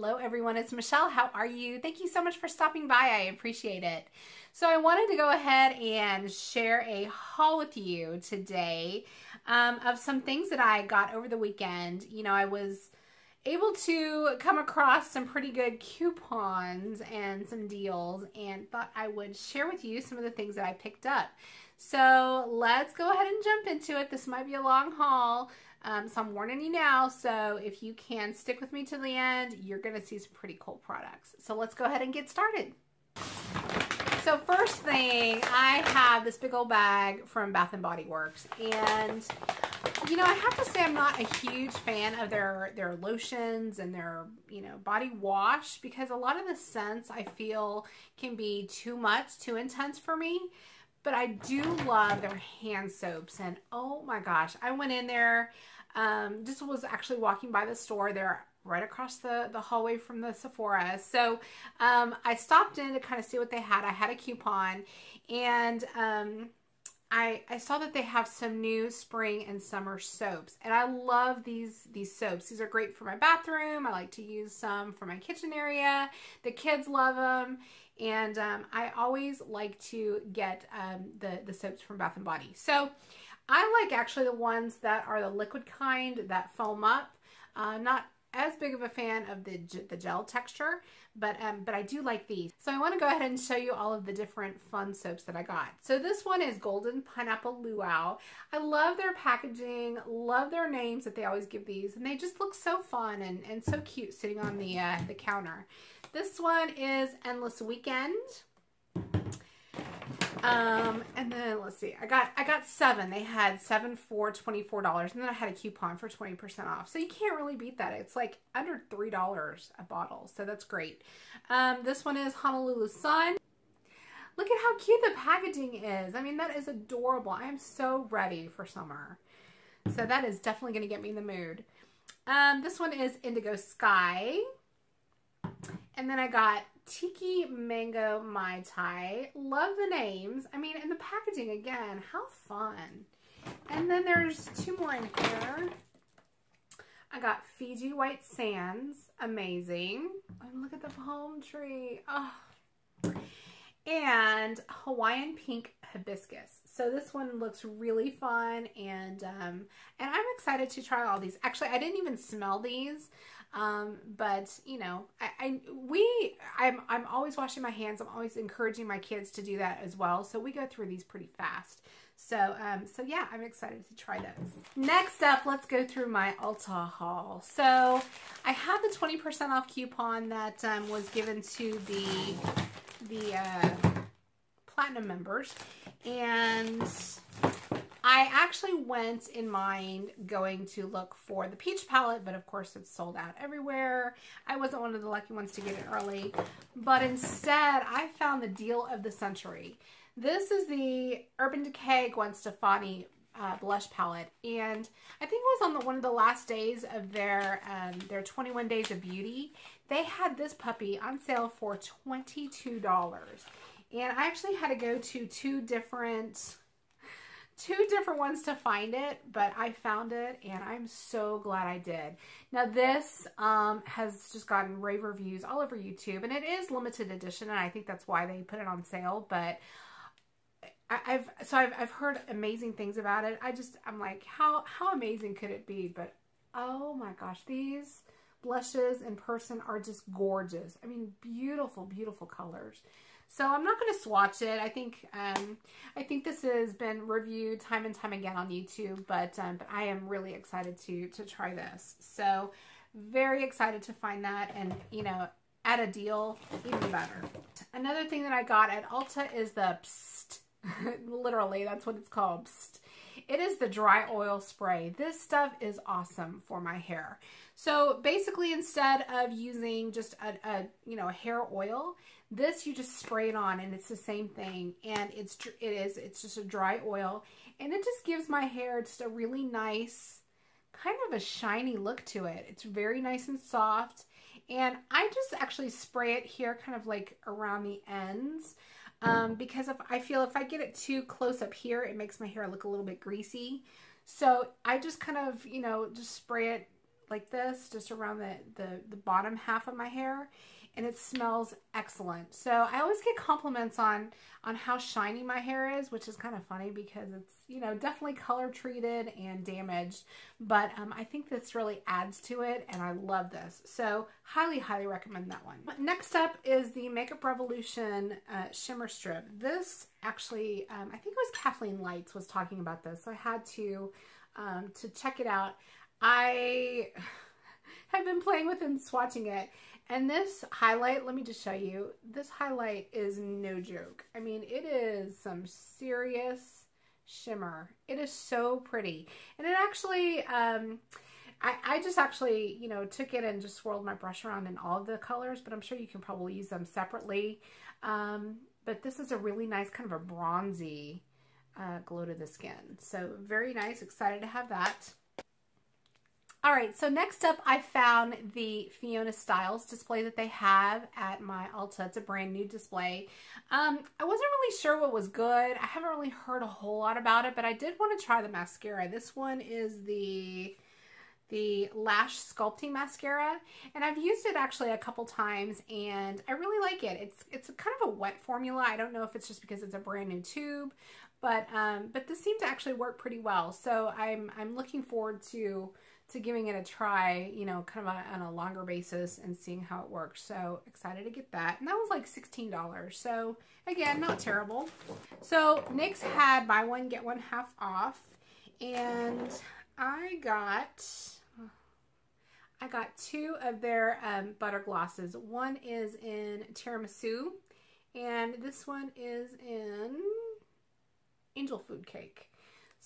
Hello everyone, it's Michelle. How are you? Thank you so much for stopping by. I appreciate it. So I wanted to go ahead and share a haul with you today um, of some things that I got over the weekend. You know, I was able to come across some pretty good coupons and some deals and thought I would share with you some of the things that I picked up. So let's go ahead and jump into it. This might be a long haul. Um, so I'm warning you now. So if you can stick with me to the end, you're going to see some pretty cool products. So let's go ahead and get started. So first thing, I have this big old bag from Bath and Body Works. And, you know, I have to say I'm not a huge fan of their, their lotions and their, you know, body wash because a lot of the scents I feel can be too much, too intense for me. But I do love their hand soaps. And oh my gosh, I went in there, um, just was actually walking by the store. They're right across the, the hallway from the Sephora. So um, I stopped in to kind of see what they had. I had a coupon and um, I, I saw that they have some new spring and summer soaps and I love these these soaps. These are great for my bathroom. I like to use some for my kitchen area. The kids love them and um, I always like to get um, the, the soaps from Bath & Body. So I like actually the ones that are the liquid kind that foam up. Uh, not as big of a fan of the, the gel texture, but um, but I do like these. So I want to go ahead and show you all of the different fun soaps that I got. So this one is Golden Pineapple Luau. I love their packaging, love their names that they always give these, and they just look so fun and, and so cute sitting on the, uh, the counter. This one is Endless Weekend. Um, and then let's see, I got, I got seven. They had seven for $24 and then I had a coupon for 20% off. So you can't really beat that. It's like under $3 a bottle. So that's great. Um, this one is Honolulu Sun. Look at how cute the packaging is. I mean, that is adorable. I am so ready for summer. So that is definitely going to get me in the mood. Um, this one is Indigo Sky. And then I got Tiki Mango Mai Tai. Love the names. I mean, and the packaging again. How fun. And then there's two more in here. I got Fiji White Sands. Amazing. And look at the palm tree. Oh. And Hawaiian Pink Hibiscus. So this one looks really fun and um, and I'm excited to try all these. Actually, I didn't even smell these. Um, but you know, I, I, we, I'm, I'm always washing my hands. I'm always encouraging my kids to do that as well. So we go through these pretty fast. So, um, so yeah, I'm excited to try those. Next up, let's go through my Ulta haul. So I have the 20% off coupon that, um, was given to the, the, uh, platinum members and I actually went in mind going to look for the peach palette, but of course it's sold out everywhere. I wasn't one of the lucky ones to get it early, but instead I found the deal of the century. This is the Urban Decay Gwen Stefani uh, blush palette, and I think it was on the, one of the last days of their um, their 21 Days of Beauty. They had this puppy on sale for $22, and I actually had to go to two different two different ones to find it, but I found it and I'm so glad I did. Now this um, has just gotten rave reviews all over YouTube and it is limited edition and I think that's why they put it on sale, but I, have so I've, I've heard amazing things about it. I just, I'm like, how, how amazing could it be? But oh my gosh, these blushes in person are just gorgeous. I mean, beautiful, beautiful colors. So I'm not going to swatch it. I think um, I think this has been reviewed time and time again on YouTube, but um, but I am really excited to to try this. So very excited to find that, and you know, at a deal, even better. Another thing that I got at Ulta is the Psst. Literally, that's what it's called. Psst. It is the dry oil spray. This stuff is awesome for my hair. So basically, instead of using just a, a you know a hair oil, this you just spray it on and it's the same thing. And it's it is it's just a dry oil and it just gives my hair just a really nice kind of a shiny look to it. It's very nice and soft. And I just actually spray it here kind of like around the ends um, because if I feel if I get it too close up here, it makes my hair look a little bit greasy. So I just kind of, you know, just spray it like this, just around the, the, the bottom half of my hair and it smells excellent. So I always get compliments on on how shiny my hair is, which is kind of funny because it's, you know, definitely color treated and damaged, but um, I think this really adds to it and I love this. So highly, highly recommend that one. Next up is the Makeup Revolution uh, Shimmer Strip. This actually, um, I think it was Kathleen Lights was talking about this, so I had to, um, to check it out. I have been playing with and swatching it and this highlight, let me just show you. This highlight is no joke. I mean, it is some serious shimmer. It is so pretty. And it actually, um, I, I just actually, you know, took it and just swirled my brush around in all the colors, but I'm sure you can probably use them separately. Um, but this is a really nice kind of a bronzy uh, glow to the skin. So very nice. Excited to have that. All right, so next up I found the Fiona Stiles display that they have at my Ulta. It's a brand new display. Um, I wasn't really sure what was good. I haven't really heard a whole lot about it, but I did want to try the mascara. This one is the the Lash Sculpting Mascara, and I've used it actually a couple times, and I really like it. It's it's kind of a wet formula. I don't know if it's just because it's a brand new tube, but um, but this seemed to actually work pretty well. So I'm I'm looking forward to to giving it a try, you know, kind of on a longer basis and seeing how it works. So excited to get that. And that was like $16. So again, not terrible. So NYX had buy one, get one half off. And I got, I got two of their um, butter glosses. One is in tiramisu and this one is in angel food cake.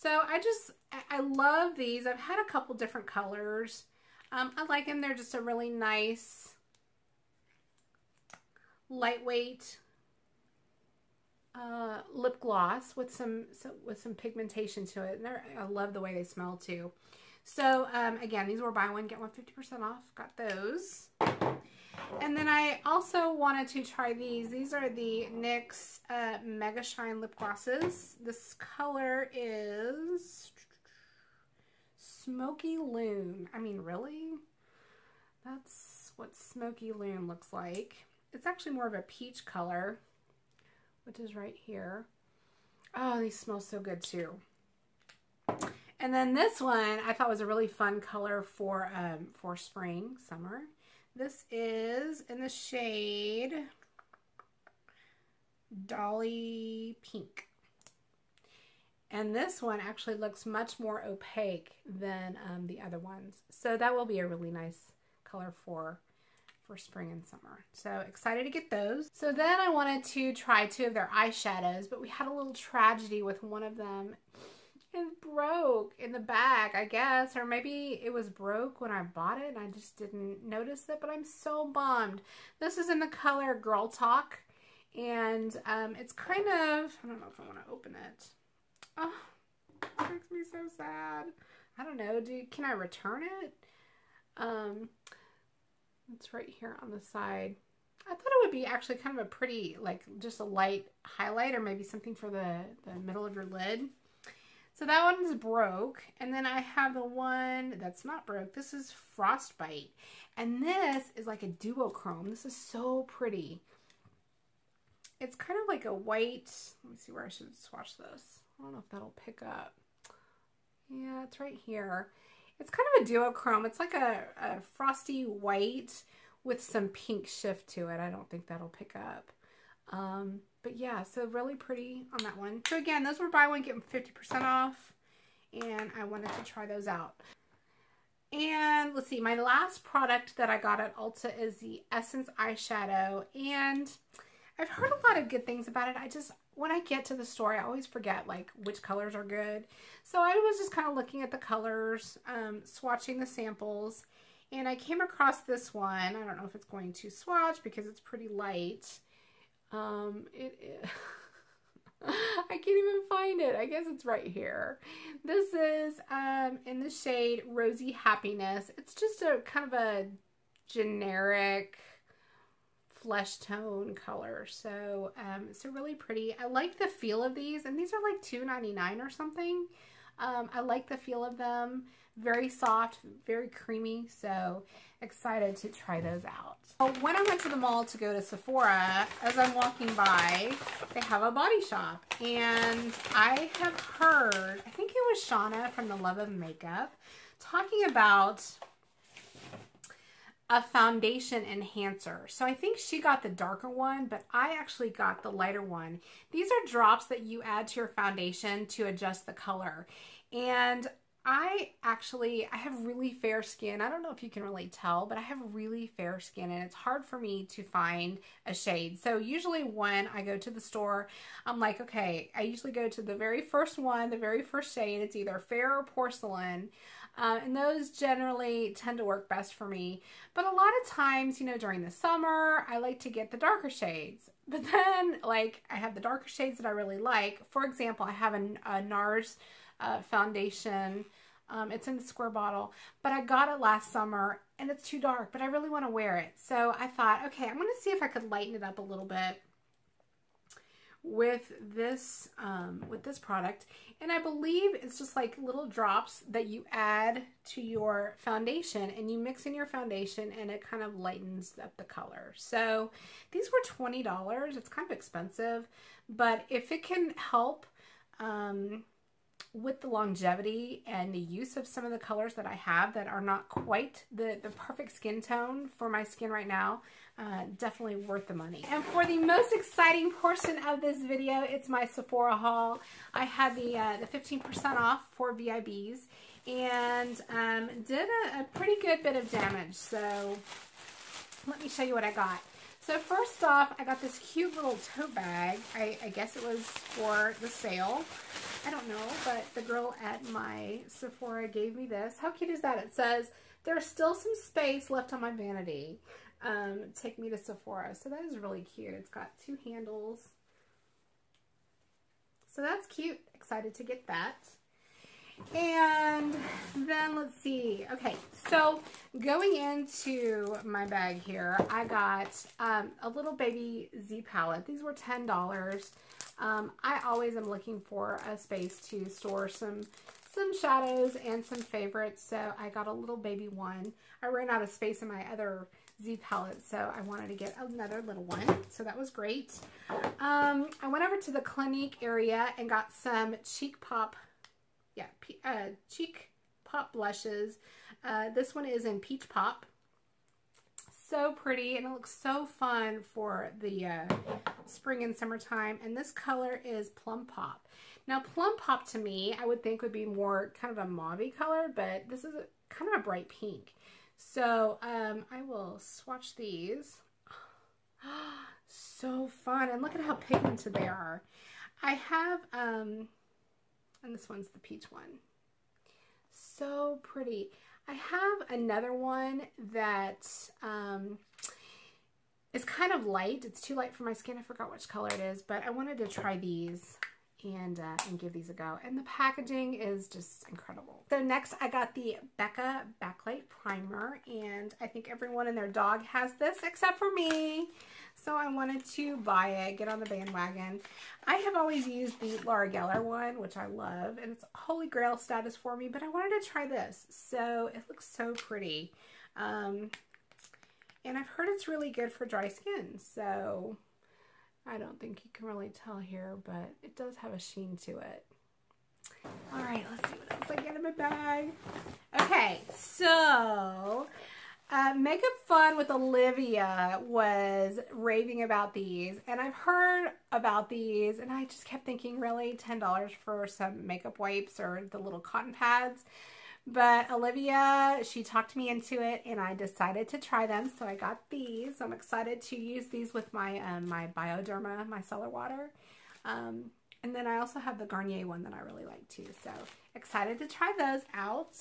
So I just, I love these. I've had a couple different colors. Um, I like them. They're just a really nice, lightweight uh, lip gloss with some, so, with some pigmentation to it. And I love the way they smell too. So um, again, these were buy one, get one 50% off. Got those. And then I also wanted to try these. These are the NYX uh, Mega Shine Lip Glosses. This color is Smokey Loon. I mean, really? That's what Smokey Loon looks like. It's actually more of a peach color, which is right here. Oh, these smell so good too. And then this one I thought was a really fun color for um, for spring, summer. This is in the shade Dolly Pink. And this one actually looks much more opaque than um, the other ones. So that will be a really nice color for, for spring and summer. So excited to get those. So then I wanted to try two of their eyeshadows, but we had a little tragedy with one of them in the bag, I guess. Or maybe it was broke when I bought it and I just didn't notice it. But I'm so bummed. This is in the color Girl Talk. And um, it's kind of, I don't know if I want to open it. Oh, it makes me so sad. I don't know. Do Can I return it? Um, It's right here on the side. I thought it would be actually kind of a pretty, like, just a light highlight or maybe something for the, the middle of your lid. So that one's broke. And then I have the one that's not broke. This is Frostbite. And this is like a duochrome. This is so pretty. It's kind of like a white. Let me see where I should swatch this. I don't know if that'll pick up. Yeah, it's right here. It's kind of a duochrome. It's like a, a frosty white with some pink shift to it. I don't think that'll pick up. Um, but yeah, so really pretty on that one. So again, those were buy one, get 50% off. And I wanted to try those out. And let's see, my last product that I got at Ulta is the Essence eyeshadow. And I've heard a lot of good things about it. I just, when I get to the store, I always forget like which colors are good. So I was just kind of looking at the colors, um, swatching the samples. And I came across this one. I don't know if it's going to swatch because it's pretty light. Um, it, it I can't even find it. I guess it's right here. This is um, in the shade Rosy Happiness. It's just a kind of a generic flesh tone color. So um, it's a really pretty. I like the feel of these, and these are like $2.99 or something. Um, I like the feel of them. Very soft, very creamy. So excited to try those out. When I went to the mall to go to Sephora, as I'm walking by, they have a body shop. And I have heard, I think it was Shauna from The Love of Makeup, talking about a foundation enhancer. So I think she got the darker one, but I actually got the lighter one. These are drops that you add to your foundation to adjust the color. And I actually, I have really fair skin. I don't know if you can really tell, but I have really fair skin and it's hard for me to find a shade. So usually when I go to the store, I'm like, okay, I usually go to the very first one, the very first shade. It's either fair or porcelain. Uh, and those generally tend to work best for me. But a lot of times, you know, during the summer, I like to get the darker shades. But then, like, I have the darker shades that I really like. For example, I have a, a NARS uh, foundation. Um, it's in the square bottle, but I got it last summer and it's too dark, but I really want to wear it. So I thought, okay, I'm going to see if I could lighten it up a little bit with this um, with this product. And I believe it's just like little drops that you add to your foundation and you mix in your foundation and it kind of lightens up the color. So these were $20 it's kind of expensive but if it can help um, with the longevity and the use of some of the colors that I have that are not quite the, the perfect skin tone for my skin right now, uh, definitely worth the money. And for the most exciting portion of this video, it's my Sephora haul. I had the uh, the 15% off for VIBs and um, did a, a pretty good bit of damage. So let me show you what I got. So first off, I got this cute little tote bag. I, I guess it was for the sale. I don't know, but the girl at my Sephora gave me this. How cute is that? It says, there's still some space left on my vanity. Um, take me to Sephora. So that is really cute. It's got two handles. So that's cute. Excited to get that. And then let's see. Okay, so going into my bag here, I got um, a little baby Z palette. These were $10. Um, I always am looking for a space to store some some shadows and some favorites. So I got a little baby one. I ran out of space in my other Z palette, so I wanted to get another little one. So that was great. Um, I went over to the Clinique area and got some Cheek Pop, yeah, uh, Cheek Pop blushes. Uh, this one is in Peach Pop so pretty and it looks so fun for the uh, spring and summertime. And this color is Plum Pop. Now Plum Pop to me, I would think would be more kind of a mauve color, but this is a, kind of a bright pink. So um, I will swatch these. so fun. And look at how pigmented they are. I have, um, and this one's the peach one. So pretty. I have another one that um, is kind of light. It's too light for my skin. I forgot which color it is, but I wanted to try these and uh, and give these a go. And the packaging is just incredible. So next I got the Becca Backlight Primer and I think everyone and their dog has this except for me. So I wanted to buy it, get on the bandwagon. I have always used the Laura Geller one, which I love, and it's holy grail status for me, but I wanted to try this. So it looks so pretty. Um, and I've heard it's really good for dry skin, so I don't think you can really tell here, but it does have a sheen to it. All right, let's see what else I get in my bag. Okay, so uh, Makeup Fun with Olivia was raving about these, and I've heard about these, and I just kept thinking, really, $10 for some makeup wipes or the little cotton pads. But Olivia, she talked me into it, and I decided to try them, so I got these. I'm excited to use these with my um, my Bioderma micellar water. Um, and then I also have the Garnier one that I really like too, so excited to try those out.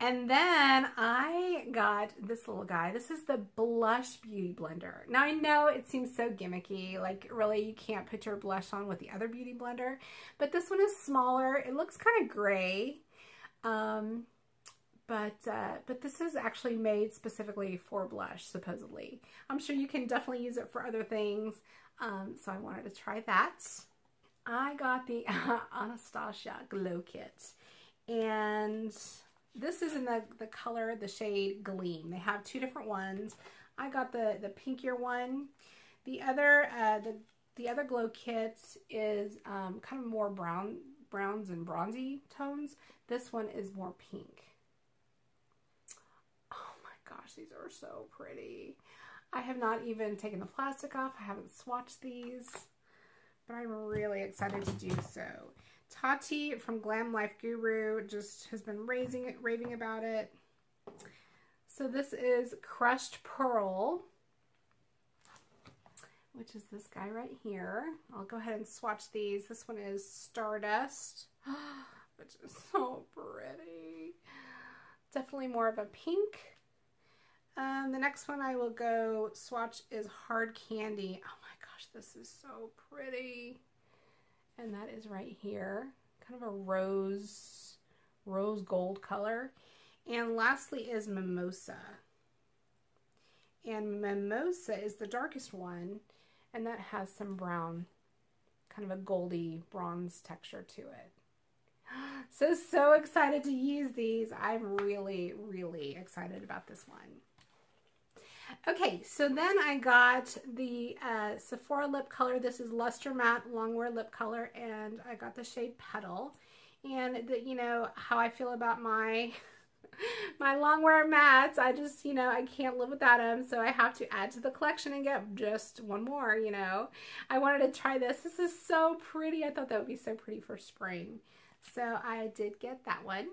And then I got this little guy. This is the Blush Beauty Blender. Now I know it seems so gimmicky, like really you can't put your blush on with the other beauty blender, but this one is smaller. It looks kind of gray, um, but uh, but this is actually made specifically for blush, supposedly. I'm sure you can definitely use it for other things, um, so I wanted to try that. I got the Anastasia Glow Kit. And this is in the, the color, the shade Gleam. They have two different ones. I got the, the pinkier one. The other, uh, the, the other glow kit is um, kind of more brown, browns and bronzy tones. This one is more pink. Oh my gosh, these are so pretty. I have not even taken the plastic off. I haven't swatched these, but I'm really excited to do so. Tati from Glam Life Guru just has been raising it, raving about it. So this is Crushed Pearl, which is this guy right here. I'll go ahead and swatch these. This one is Stardust, which is so pretty. Definitely more of a pink. Um, the next one I will go swatch is Hard Candy. Oh my gosh, this is so pretty and that is right here kind of a rose rose gold color and lastly is mimosa and mimosa is the darkest one and that has some brown kind of a goldy bronze texture to it so so excited to use these i'm really really excited about this one Okay, so then I got the uh, Sephora lip color. This is Luster Matte Longwear lip color, and I got the shade Petal. And the, you know how I feel about my my longwear mats. I just, you know, I can't live without them, so I have to add to the collection and get just one more, you know. I wanted to try this. This is so pretty. I thought that would be so pretty for spring. So I did get that one.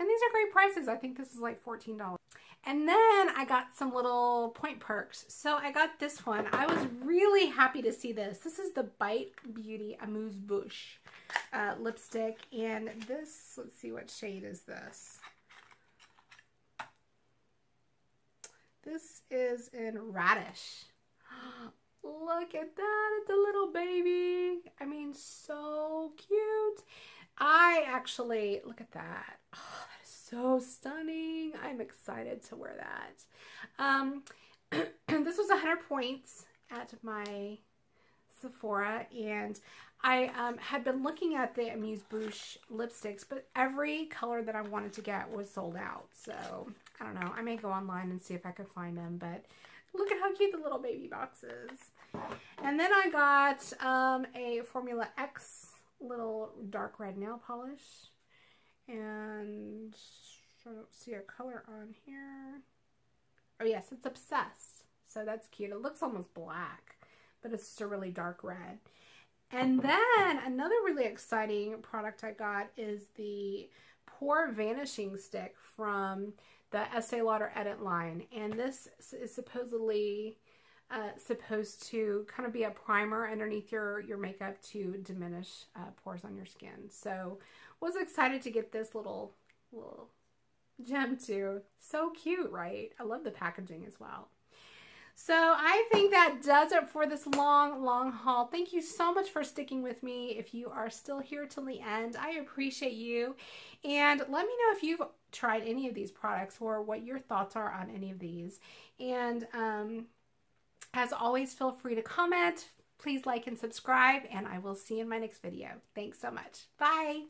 And these are great prices. I think this is like $14. And then I got some little point perks. So I got this one. I was really happy to see this. This is the Bite Beauty Amuse Bouche uh, lipstick. And this, let's see what shade is this. This is in Radish. Look at that. It's a little baby. I mean, so cute. I actually, look at that. Oh, so stunning. I'm excited to wear that. Um, this was 100 points at my Sephora and I um, had been looking at the Amuse Bouche lipsticks, but every color that I wanted to get was sold out. So, I don't know. I may go online and see if I could find them, but look at how cute the little baby box is. And then I got um, a Formula X little dark red nail polish. And I don't see a color on here. Oh yes, it's Obsessed. So that's cute. It looks almost black, but it's just a really dark red. And then another really exciting product I got is the Pore Vanishing Stick from the Estee Lauder Edit line. And this is supposedly uh, supposed to kind of be a primer underneath your, your makeup to diminish uh, pores on your skin. So was excited to get this little, little gem too. So cute, right? I love the packaging as well. So I think that does it for this long, long haul. Thank you so much for sticking with me. If you are still here till the end, I appreciate you. And let me know if you've tried any of these products or what your thoughts are on any of these. And um, as always, feel free to comment. Please like and subscribe, and I will see you in my next video. Thanks so much. Bye.